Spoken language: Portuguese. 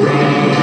Música